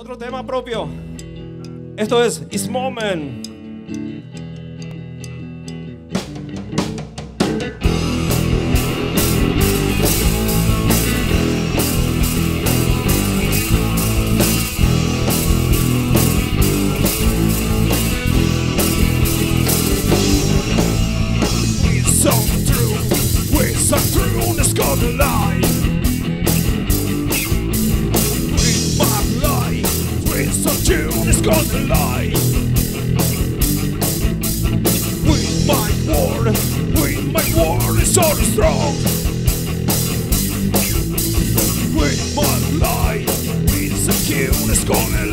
Otro tema propio. Esto es It's Moment. Saw through, we saw through the scarlet line. Scarlet line. We might war, we war is so strong. We might lie, we saw through the scarlet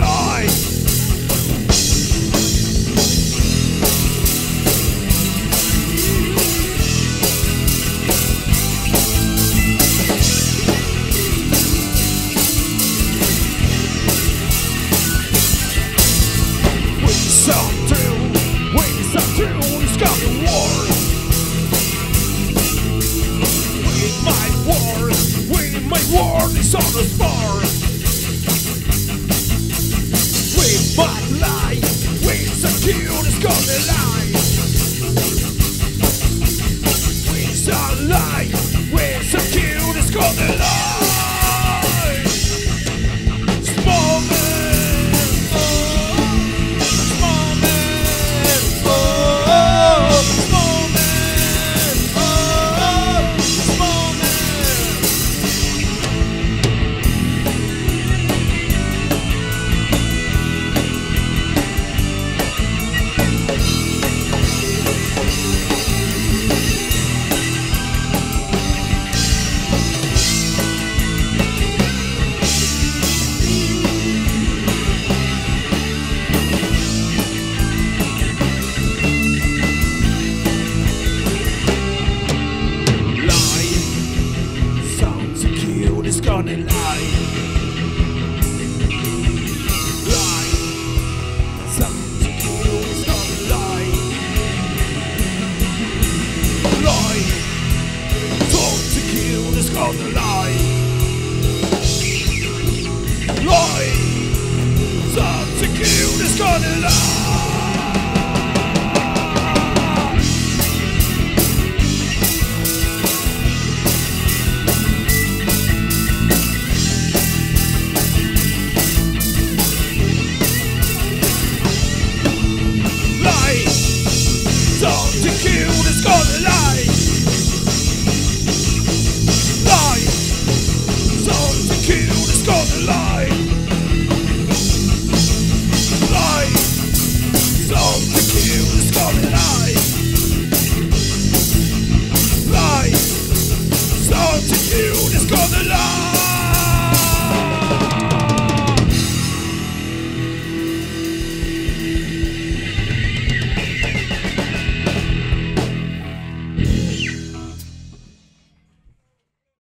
we might war this other spar. We might lie, we secure the Scotland line. We shall lie, we secure the Scotland line. Small gonna lie. Lie, sounds so cute, it's gonna lie. Lie, so cute, it's gonna lie. Lie, sounds so cute, it's gonna lie.